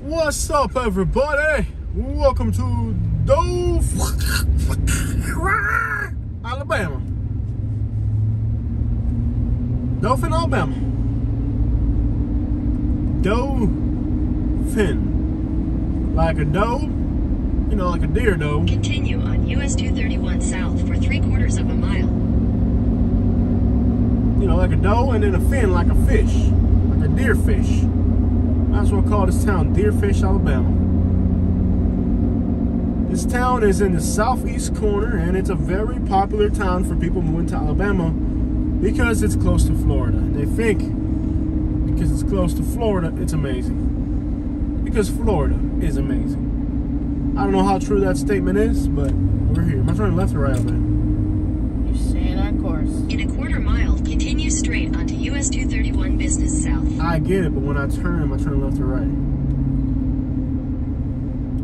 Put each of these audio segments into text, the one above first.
What's up, everybody? Welcome to Dove, Alabama. Dothan, Alabama. Dothan. Like a doe, you know, like a deer doe. Continue on US 231 South for three quarters of a mile. You know, like a doe, and then a fin like a fish, like a deer fish. That's what I call this town, Deerfish, Alabama. This town is in the southeast corner, and it's a very popular town for people moving to Alabama because it's close to Florida. They think because it's close to Florida, it's amazing. Because Florida is amazing. I don't know how true that statement is, but we're here. Am I turning left or right, man? You're staying on course. In a quarter mile, continue straight onto US 231 Business South. I get it, but when I turn, am I turning left or right?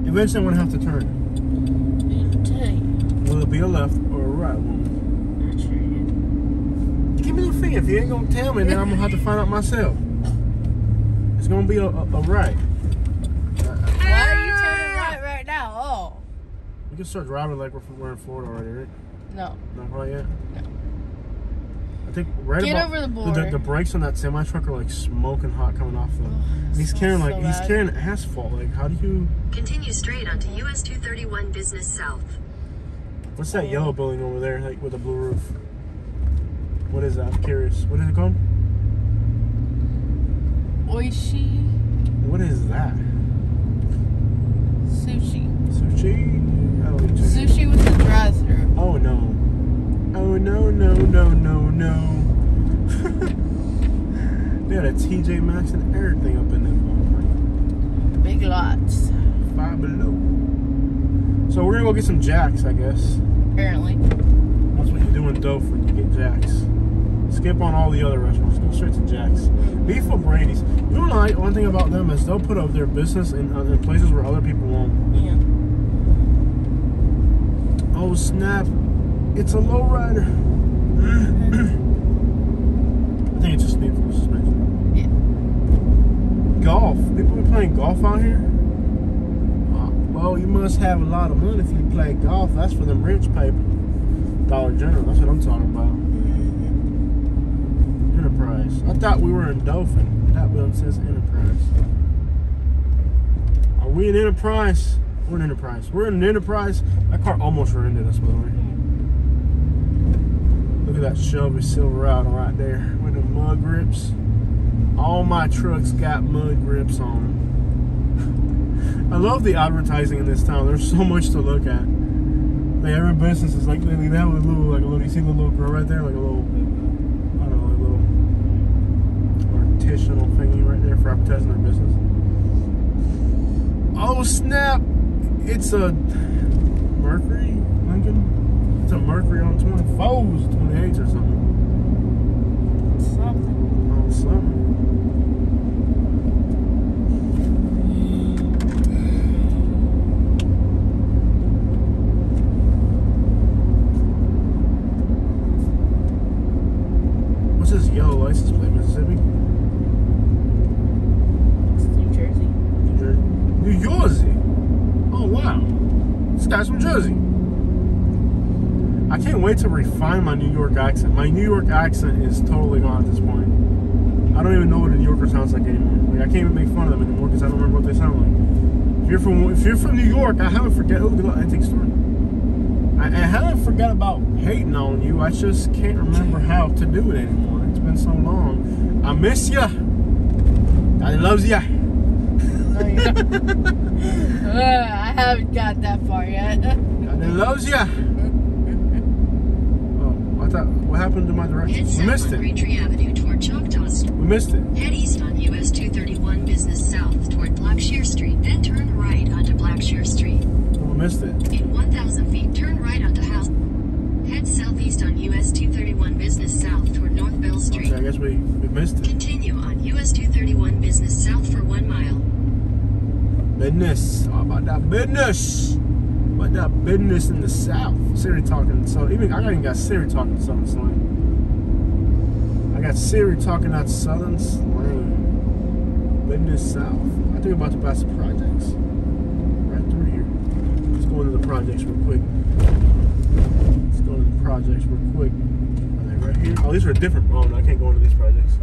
Eventually, I'm gonna have to turn. Didn't tell you. Will it be a left or a right one? Not sure. Give me the finger. If you ain't gonna tell me, then I'm gonna have to find out myself. It's gonna be a, a, a right. Why are you turning right right now? Oh. We can start driving like we're, we're in Florida already, right? No. Not quite yet. No. I think right Get about over the The, border. the brakes on that semi truck are like smoking hot coming off the. Ugh, he's smells carrying like so he's bad. carrying asphalt. Like how do you? Continue straight onto US 231 Business South. What's that yellow oh. building over there, like with a blue roof? What is that? I'm curious. What is it called? Oishi What is that? sushi. Sushi? Oh, sushi. Sushi with the drive-through. Oh no. Oh no, no, no, no, no. They had a TJ Maxx and everything up in that them. Big lots. Five below. So we're gonna go get some jacks, I guess. Apparently. That's what you do in Dope when you get jacks. Skip on all the other restaurants. Go straight to Jack's. Beef O'Brady's. You know, like, one thing about them is they'll put up their business in, uh, in places where other people won't. Yeah. Oh snap! It's a lowrider. I think it's just need for. Yeah. Golf. People be playing golf out here. Uh, well, you must have a lot of money if you play golf. That's for them rich people. Dollar General. That's what I'm talking about. Enterprise. I thought we were in Dothan. That building says Enterprise. Are we in Enterprise? We're in Enterprise. We're in Enterprise. That car almost ran into us, by the way. Look at that Shelby Silverado right there mud grips. All my trucks got mud grips on them. I love the advertising in this town. There's so much to look at. Like every business is like they have a little like a little you see the little girl right there, like a little I don't know, a little artisanal thingy right there for advertising their business. Oh snap! It's a Mercury Lincoln. It's a Mercury on 24s, 28s or something. What's this yellow license plate, Mississippi? It's New Jersey. New Jersey. New Jersey. Oh wow. This guy's from Jersey. I can't wait to refine my New York accent. My New York accent is totally gone at this point. I don't even know what a New Yorker sounds like anymore. Like I can't even make fun of them anymore because I don't remember what they sound like. If you're from if you're from New York, I haven't forget. Oh, that antique store. I, I haven't forgot about hating on you. I just can't remember how to do it anymore. It's been so long. I miss ya. I loves ya. No, you're uh, I haven't got that far yet. I loves ya. Thought. What happened to my Head directions? We south missed it. Greentree Avenue toward Choctaw Street. We missed it. Head east on US 231 Business South toward Blackshear Street, then turn right onto Blackshear Street. We missed it. In 1,000 feet, turn right onto House. Head southeast on US 231 Business South toward North Bell Street. Okay, I guess we, we missed it. Continue on US 231 Business South for one mile. Business. How about that business? About that business in the South. Siri talking so even I even got Siri talking Southern slang. I got Siri talking that Southern slang. Business South. I think I'm about to pass the projects. Right through here. Let's go into the projects real quick. Let's go into the projects real quick. Are they right here? Oh, these are different. Oh, no, I can't go into these projects.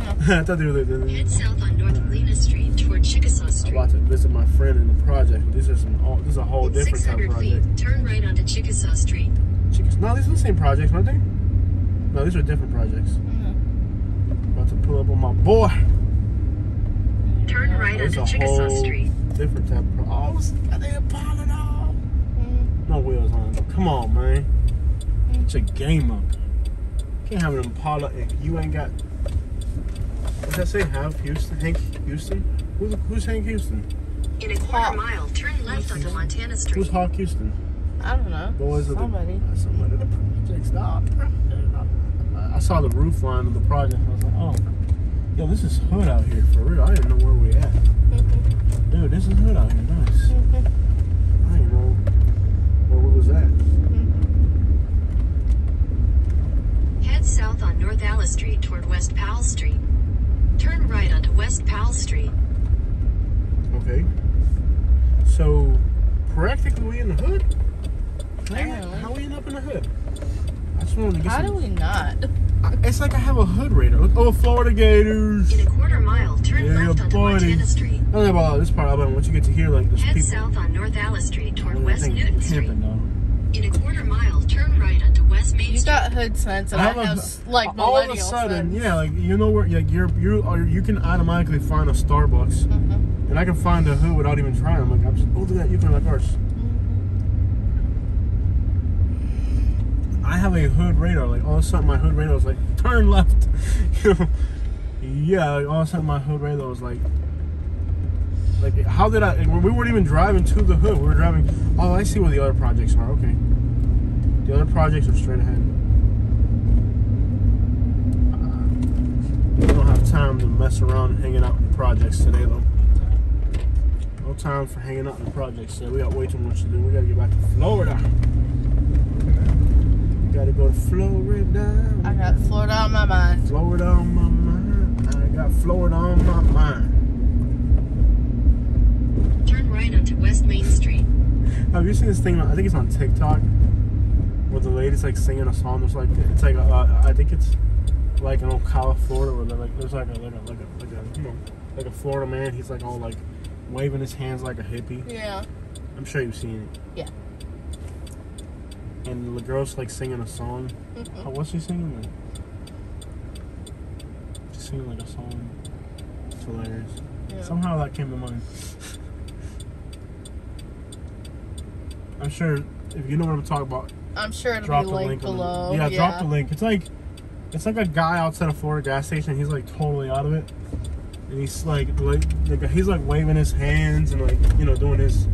I thought they were Head south on North Lena Street toward Chickasaw I'm Street. about to visit my friend in the project. These are some. This is a whole In different type of 600 project. feet, turn right onto Chickasaw Street. Chickens. No, these are the same projects, aren't they? No, these are different projects. Mhm. About to pull up on my boy. Turn right onto Chickasaw Street. different type of. Oh, are they Apollo now? Mhm. No wheels on it. Come on, man. It's a game up. Can't have an Impala if you ain't got. What did I say? Have Houston? Hank Houston? Who's, who's Hank Houston? In a quarter Hawk. mile, turn left onto Montana Street. Who's Street. Hawk Houston? I don't know. Boys of the Somebody. uh, somebody the projects. Nah, I- I saw the roof line of the project. I was like, oh, yo, this is hood out here for real. I didn't know where we at. Mhm. Dude, this is hood out here. Nice. Mhm. I didn't know where we was at. Head south on North Alice Street toward West Powell Street. Turn right onto West Powell Street. Okay. So, practically we in the hood? How, you- Apparently. how we end up in the hood? I just wanted to get How some. do we not? I- It's like I have a hood radar. Look, Oh, Florida Gators. In a quarter mile, turn Yeah, left onto buddy. Montana Street. I don't know about this part, but once you get to here, like, there's Head people. south on North Alice Street toward West Newton Street. camping, though. In a quarter mile, turn right onto West Main Street. You Street. got hood sense, and I, a- have s- like all of a sudden, sense. yeah, like you know where, like you're you are you can automatically find a Starbucks, Mhm. and I can find a hood without even trying. I'm like, I'm just, oh, look at that, you can like ours. I have a hood radar. Like all of a sudden, my hood radar was like turn left. you know, yeah. Like, all of a sudden, my hood radar was like, like how did I? When we weren't even driving to the hood, we were driving. Oh, I see where the other projects are. Okay, the other projects are straight ahead. Uh, We don't have time to mess around and hanging out in the projects today, though. No time for hanging out in the projects today. We got way too much to do. We gotta get back to Florida. We Gotta go to Florida. I got Florida on my mind. Florida on my mind. I got Florida on my mind. Turn right onto West Main Street. Have you seen this thing? I think it's on TikTok, where the lady's like singing a song. It's like it's like uh, I think it's like in Ocala, Florida, where they're like there's like a like a like a, like a you know like a Florida man. He's like all like waving his hands like a hippie. Yeah. I'm sure you've seen it. Yeah. And the girl's like singing a song. Mhm. Oh, what's she singing? Like, she's singing like a song. It's hilarious. Yeah. Somehow that came to mind. I'm sure if you know what I'm talking about, I'm sure it'll drop be the linked link on the- below. Yeah, drop the link. It's like it's like a guy outside a Florida gas station. He's like totally out of it, and he's like like, like he's like waving his hands and like you know doing his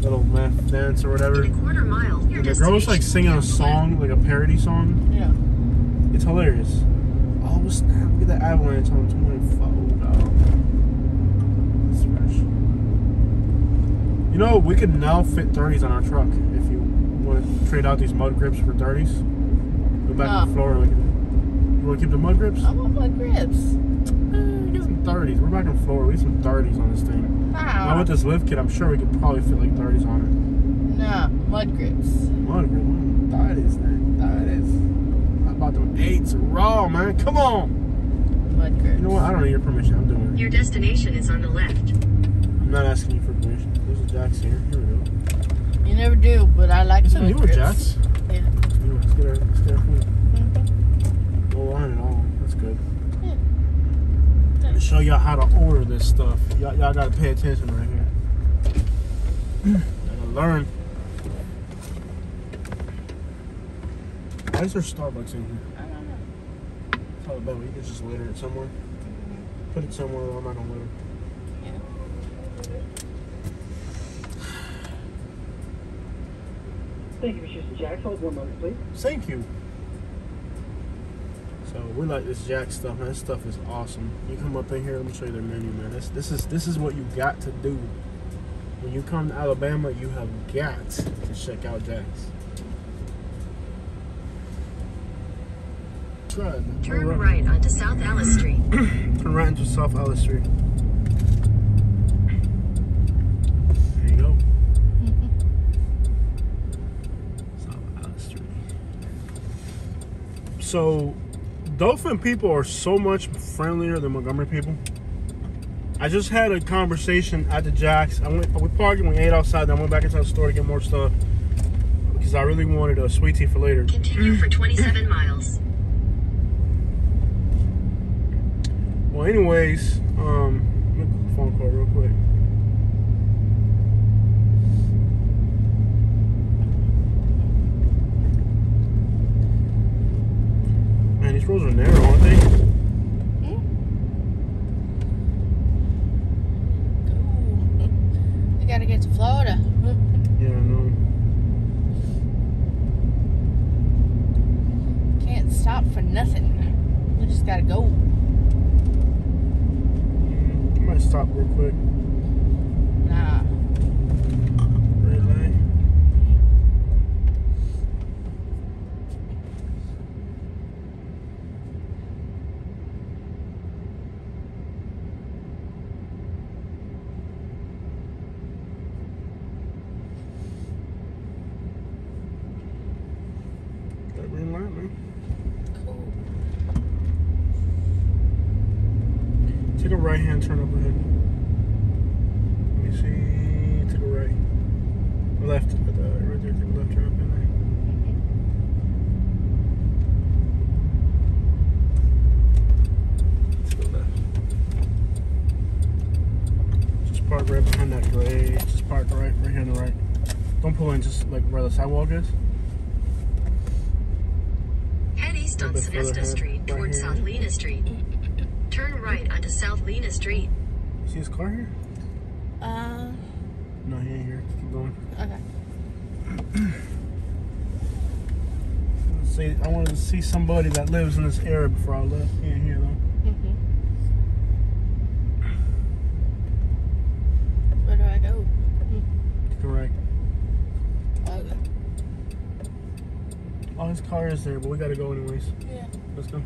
little math dance or whatever. In a quarter mile, And the girl's like singing a is on the song, like a parody song. Yeah. It's hilarious. Oh snap! Look at that avalanche on 24. dog. That's fresh. You know, we could now fit 30s on our truck if you want to trade out these mud grips for 30s. Go back Ah. to Florida. We can, you want to keep the mud grips? I want my grips. Eh, get some 30s. We're back in Florida. We need some 30s on this thing. Now with this lift kit, I'm sure we could probably fit like 30s on it. Nah, mud grips. it. Mud grip, 30s, man. 30s. How about them eights raw, man? Come on. Mud grips. You know what? I don't need your permission. I'm doing it. Your destination is on the left. I'm not asking you for permission. Jacks here. Here we go. You never do, but I like It's newer grips. jacks. Yeah. Anyway, let's get our, let's get our food. Mhm. No line at all. That's good. Yeah. Let me show y'all how to order this stuff. Y'all, y'all gotta pay attention right here. gotta learn. Why is there Starbucks in here? I don't know. It's all about. You can just litter it somewhere. Put it somewhere where I'm not gonna litter. Yeah. Thank you for choosing Jack's. Hold one moment, please. Thank you. So we like this Jack stuff, man. This stuff is awesome. You come up in here, let me show you their menu, man. This this is this is what you got to do. When you come to Alabama, you have got to check out Jack's. Try Turn right onto South Alice Street. Turn right into South Alice Street. So, Dothan people are so much friendlier than Montgomery people. I just had a conversation at the Jacks. I went, we parked and we ate outside. Then I went back into the store to get more stuff because I really wanted a sweet tea for later. Continue for 27 miles. Well, anyways, um, let me phone call real quick. Man, these roads are narrow, aren't they? We gotta get to Florida. Yeah, I know. Can't stop for nothing. We just gotta go. I might stop real quick. Nah. Red light. That green light, man. Cool. Take a right hand turn up ahead. Let me see. Take a right. Left. Uh, right there. Take a left turn up in there. Take a left. Just park right behind that gray. Just park right, right here on the right. Don't pull in. Just like where the sidewalk is. Head east on Little bit further Sonesta ahead, Street right toward here. South Lena Street. Turn right onto South Lena Street. You see his car here? Uh, No, he ain't here. Keep going. okay. See. I wanted to see somebody that lives in this area before I left. He ain't here though. Mhm. Where do I go? Correct. Okay. Oh, his car is there, but we gotta go anyways. Yeah. Let's go.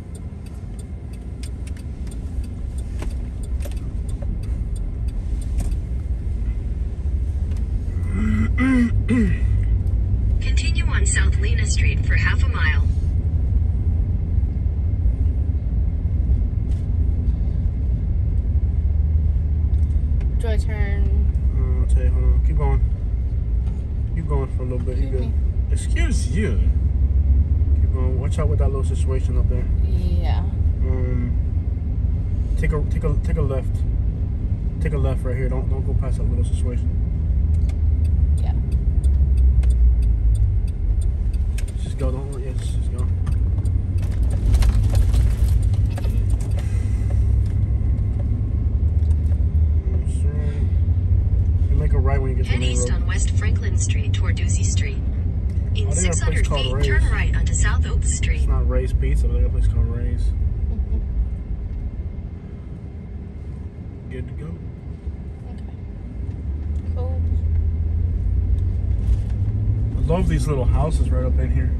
Continue on South Lena Street for half a mile. Do I turn? Uh, I'll tell you, hold on. Keep going. Keep going for a little bit. You good? Excuse you. Keep going. Watch out with that little situation up there. Yeah. Um, take a take a take a left. Take a left right here. Don't don't go past that little situation. Yeah. Just go. Don't. Yeah, just, just go. That's right. You make a right when you get to the Head east on West Franklin Street toward Dusy Street. In Oh, they got a place 600 feet, turn right onto South Oak It's Street. not Ray's Pizza, but they got a place called Ray's. Good to go. Okay. Cool. I love these little houses right up in here.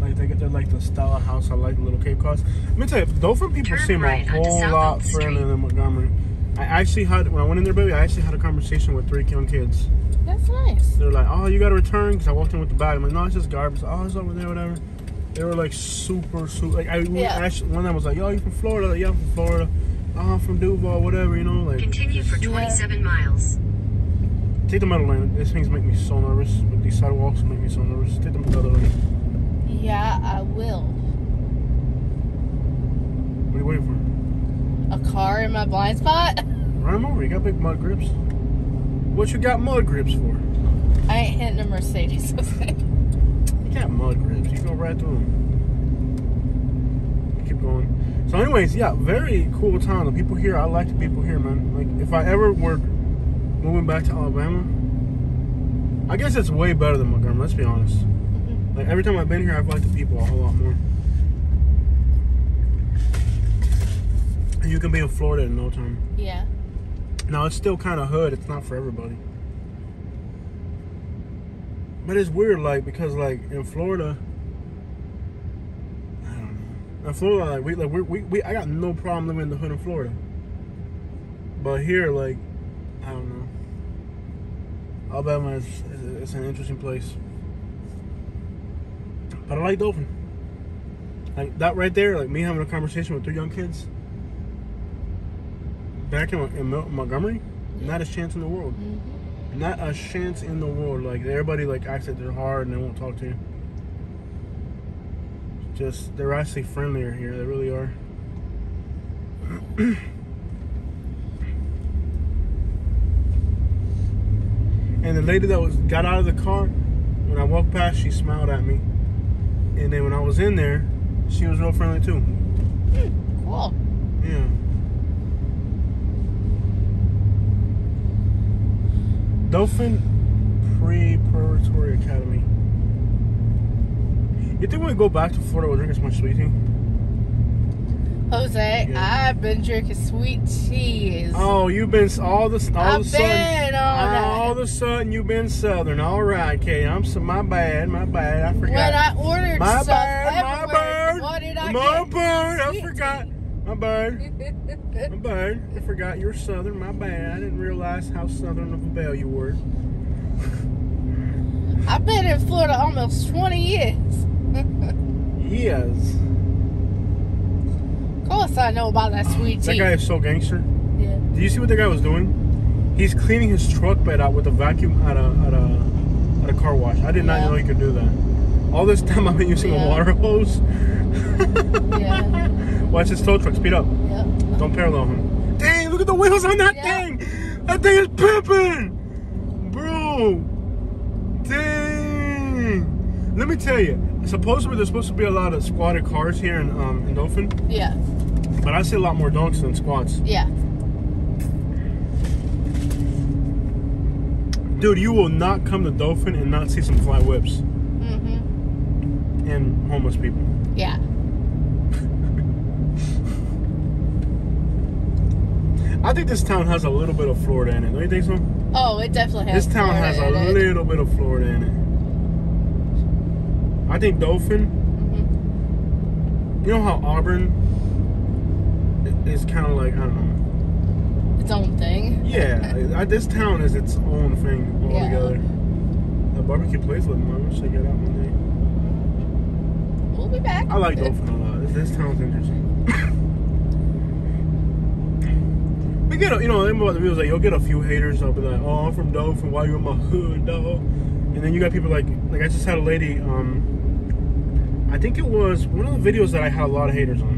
Like they, they're like the style of house I like, the little Cape Cods. Let me tell you, Dothan people Turn seem right a whole lot Oak friendlier than Montgomery. I actually had when I went in there, baby. I actually had a conversation with three young kids. That's nice. They're like, "Oh, you got to return," because I walked in with the bag. I'm like, "No, it's just garbage." Oh, it's over there, whatever. They were like super, super. Like I, Yeah. actually, one of them was like, "Yo, you from Florida?" Like, yeah, I'm from Florida. Oh, I'm from Duval, whatever. You know, like. Continue for Yeah. 27 miles. Take the middle lane. These things make me so nervous. But these sidewalks make me so nervous. Take the other lane. Yeah, I will. What are you waiting A car in my blind spot? Run over. You got big mud grips. What you got mud grips for? I ain't hitting a Mercedes. Okay. You got mud grips. You go right through them. Keep going. So, anyways, yeah, very cool town. The people here, I like the people here, man. Like, if I ever were moving back to Alabama, I guess it's way better than Montgomery. Let's be honest. Mm-hmm. Like every time I've been here, I've liked the people a whole lot more. You can be in Florida in no time. Yeah. Now it's still kind of hood. It's not for everybody. But it's weird, like because like in Florida, I don't know. In Florida, like we like we we, we I got no problem living in the hood in Florida. But here, like, I don't know. Alabama is, is it's an interesting place. But I like Dothan. Like that right there, like me having a conversation with three young kids back in, in Montgomery, not a chance in the world. Mm-hmm. Not a chance in the world. Like everybody like acts like they're hard and they won't talk to you. Just they're actually friendlier here. They really are. and the lady that was got out of the car, when I walked past, she smiled at me. And then when I was in there, she was real friendly too. Cool. Yeah. Dothan Preparatory Academy. You think when we go back to Florida, we'll drink as much sweet tea? Jose, Yeah. I've been drinking sweet teas. Oh, you've been all the all I've of a sudden. been all of a sudden, you've been Southern. All right, Kate. I'm so my bad, my bad. I forgot. when I ordered my stuff bad, my bad. what did I my get? bad. I forgot. tea. My bad. My bad. I forgot you're Southern. My bad. I didn't realize how Southern of a belle you were. I've been in Florida almost 20 years. Yes. Of course I know about that sweet That guy is so gangster. yeah. Do you see what the guy was doing? He's cleaning his truck bed out with a vacuum at a at a at a car wash. I did not Yeah. know he could do that. All this time I've been using a water hose. Yeah. Watch his tow truck. Speed up. Yep. Don't parallel him. Dang! Look at the wheels on that Yeah. thing. That thing is pimping, bro. Dang! Let me tell you. Supposedly there's supposed to be a lot of squatted cars here in um, in Dothan, Yeah. but I see a lot more donks than squats. Yeah. Dude, you will not come to Dothan and not see some fly whips Mm-hmm. and homeless people. Yeah. I think this town has a little bit of Florida in it. Don't you think so? Oh, it definitely has. This town Florida has a in it. little bit of Florida in it. I think Dothan. Mhm. You know how Auburn is kind of like I don't know. Its own thing. Yeah, I, this town is its own thing Yeah. altogether. The barbecue place looking. I wish I get out one day. We'll be back. I like Dothan a lot. This town's interesting. we get, a, you know, them about the videos like you'll get a few haters. They'll be like, "Oh, I'm from Dove, from Why you in my hood, dog?" And then you got people like, like I just had a lady. Um, I think it was one of the videos that I had a lot of haters on,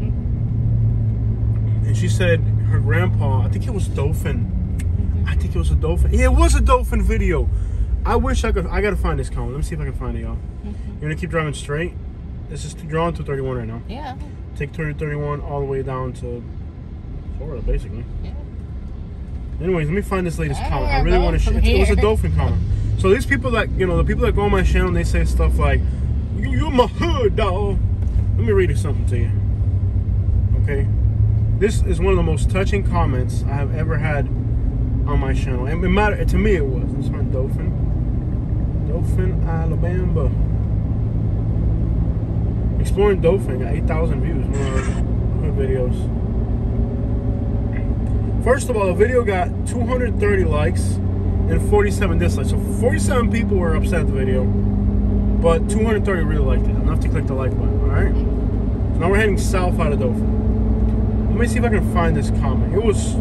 mm-hmm. and she said her grandpa. I think it was Dothan. Mm-hmm. I think it was a Dothan. Yeah, it was a Dothan video. I wish I could. I gotta find this comment. Let me see if I can find it, y'all. Mm-hmm. You're gonna keep driving straight. This is you're on 231 right now. Yeah. Take 231 all the way down to Florida, basically. Yeah. Anyways, let me find this latest I comment. I really want to. Sh- it was a Dothan comment. So these people that you know, the people that go on my channel, and they say stuff like, "You, you my hood, dog." Let me read you something to you. Okay, this is one of the most touching comments I have ever had on my channel, and it matter to me. It was. Let's find Dothan. Dothan, Alabama. Exploring Dothan got 8,000 views. One of our videos. First of all, the video got 230 likes and 47 dislikes. So 47 people were upset at the video, but 230 really liked it. Enough to click the like button, alright? So now we're heading south out of Dothan. Let me see if I can find this comment. It was.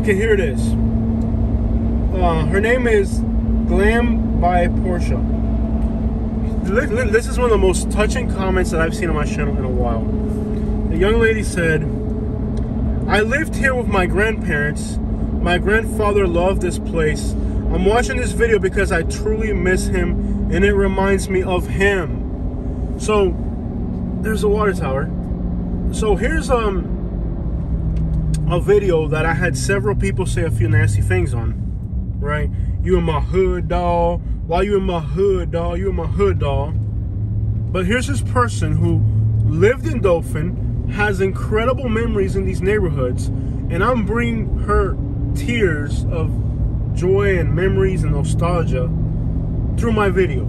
Okay, here it is. Uh, her name is Glam by Portia. This is one of the most touching comments that I've seen on my channel in a while. The young lady said, I lived here with my grandparents. My grandfather loved this place. I'm watching this video because I truly miss him and it reminds me of him. So there's a water tower. So here's um a video that I had several people say a few nasty things on. Right? You in my hood, dog. Why you in my hood, dog? You in my hood, dog. But here's this person who lived in Dothan, has incredible memories in these neighborhoods, and I'm bringing her tears of joy and memories and nostalgia through my video.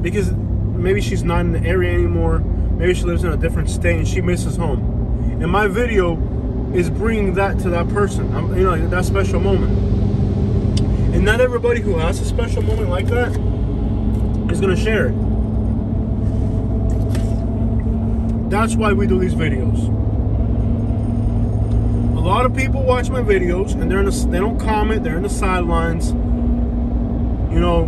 Because maybe she's not in the area anymore, maybe she lives in a different state and she misses home. And my video is bringing that to that person, I'm, you know, that special moment. And not everybody who has a special moment like that is gonna share it. That's why we do these videos. A lot of people watch my videos and they're in the, they don't comment. They're in the sidelines. You know,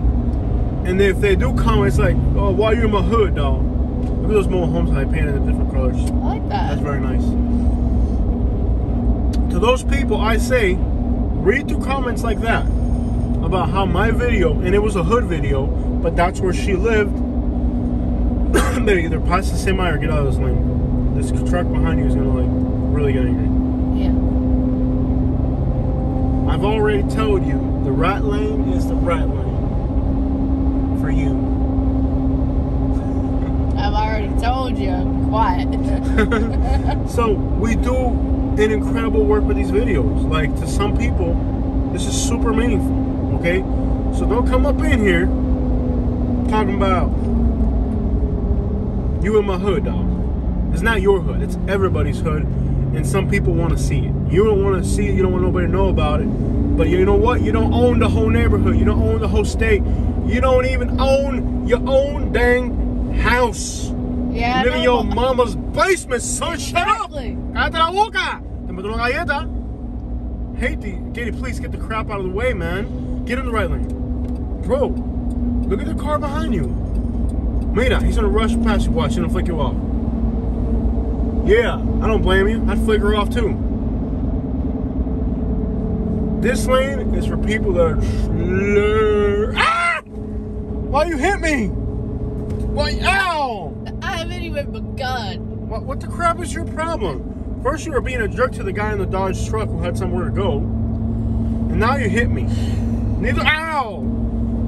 and if they do comment, it's like, oh, why you in my hood, dog? Look at those mobile homes I painted in different colors. I like that. That's very nice. To those people, I say, read through comments like that about how my video, and it was a hood video, but that's where she lived. Baby, either pass the semi or get out of this lane. This truck behind you is gonna like really get angry. Yeah. I've already told you the right lane is the right lane for you. I've already told you. Quiet. So we do an incredible work with these videos. Like to some people, this is super meaningful. Okay, so don't come up in here talking about you in my hood, dog. It's not your hood. It's everybody's hood, and some people want to see it. You don't want to see it. You don't want nobody to know about it. But you know what? You don't own the whole neighborhood. You don't own the whole state. You don't even own your own dang house. yeah. You live in your mama's basement, son. Shut up. Exactly. Cállate la boca. Te meto una galleta. The Katie, please get the crap out of the way, man. Get in the right lane. Bro, look at the car behind you. Mira, he's gonna rush past you. Watch, he's gonna flick you off. Yeah, I don't blame you. I'd flick her off too. This lane is for people that are slur. Ah! Why you hit me? Why? Ow! I haven't even begun. What, what the crap is your problem? First, you were being a jerk to the guy in the Dodge truck who had somewhere to go, and now you hit me. Neither, ow!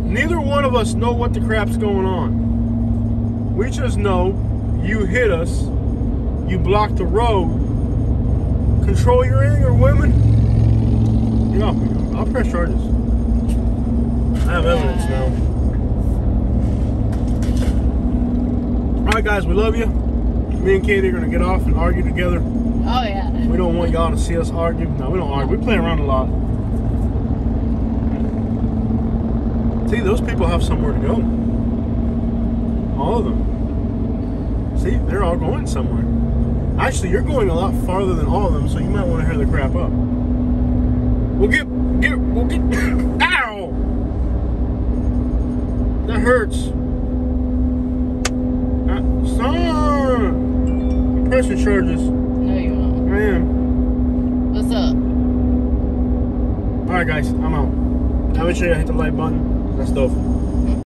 Neither one of us know what the crap's going on. We just know you hit us, you blocked the road. Control your anger, women. Get off me. I'll press charges. I have evidence now. All right, guys, we love you. Me and Katie are gonna get off and argue together. Oh yeah. We don't want y'all to see us argue. No, we don't argue. We play around a lot. See, those people have somewhere to go. All of them. See, they're all going somewhere. Actually, you're going a lot farther than all of them, so you might want to hurry the crap up. We'll get, get, we'll get. Ow! That hurts. Uh, son! I'm pressing charges. No, you won't. I am. What's up? Alright guys, I'm out. Now make sure you hit the like button. That's dope.